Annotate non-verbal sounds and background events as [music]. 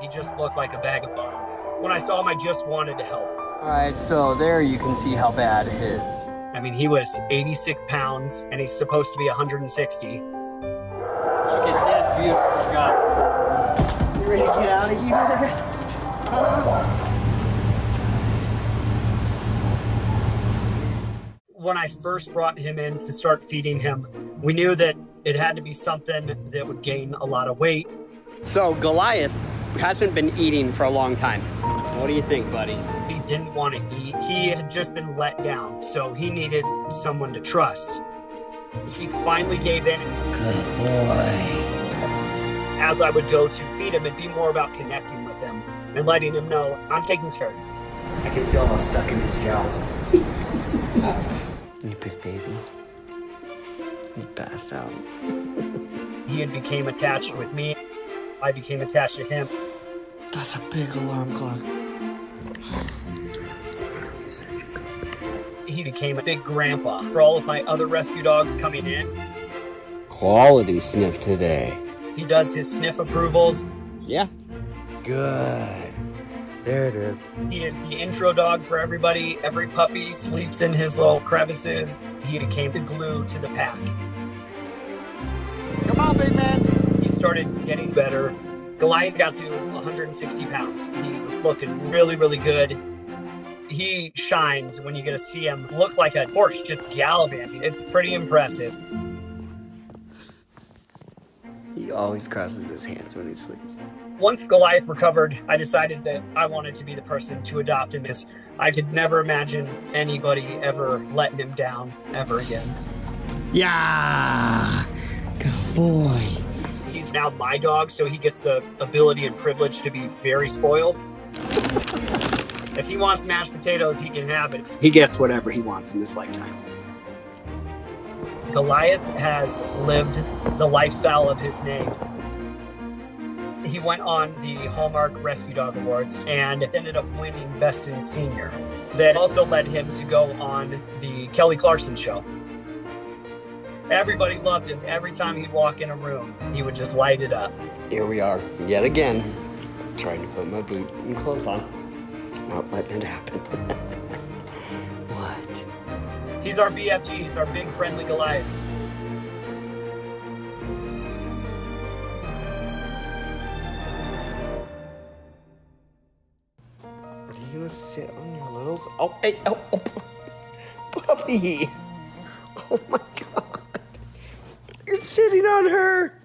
He just looked like a bag of bones. When I saw him, I just wanted to help. All right, so there you can see how bad it is. I mean, he was 86 pounds, and he's supposed to be 160. Look at this beautiful guy. You ready to get out of here? [laughs] When I first brought him in to start feeding him, we knew that it had to be something that would gain a lot of weight. So Goliath hasn't been eating for a long time. What do you think, buddy? He didn't want to eat. He had just been let down, so he needed someone to trust. He finally gave in. Good boy. As I would go to feed him, it'd be more about connecting with him and letting him know I'm taking care of you. I can feel him stuck in his jaws. You big baby. You pass out. He had became attached with me. I became attached to him. That's a big alarm clock. He became a big grandpa for all of my other rescue dogs coming in. Quality sniff today. He does his sniff approvals. Yeah. Good. There it is. He is the intro dog for everybody. Every puppy sleeps in his little crevices. He became the glue to the pack. Come on, big man. He started getting better. Goliath got to 160 pounds. He was looking really, really good. He shines when you get to see him look like a horse just gallivanting. It's pretty impressive. He always crosses his hands when he sleeps. Once Goliath recovered, I decided that I wanted to be the person to adopt him because I could never imagine anybody ever letting him down ever again. Yeah. Good boy. Now my dog, so he gets the ability and privilege to be very spoiled. if he wants mashed potatoes, he can have it. He gets whatever he wants in this lifetime. Goliath has lived the lifestyle of his name. He went on the Hallmark Rescue Dog Awards and ended up winning Best in Senior. That also led him to go on the Kelly Clarkson show. Everybody loved him. Every time he'd walk in a room, he would just light it up. Here we are, yet again, trying to put my boot and clothes on. Not letting it happen. [laughs] what? He's our BFG. He's our big friendly Goliath. Are you gonna sit on your littles? Oh, hey, oh, oh, [laughs] puppy! Oh my god! Sitting on her!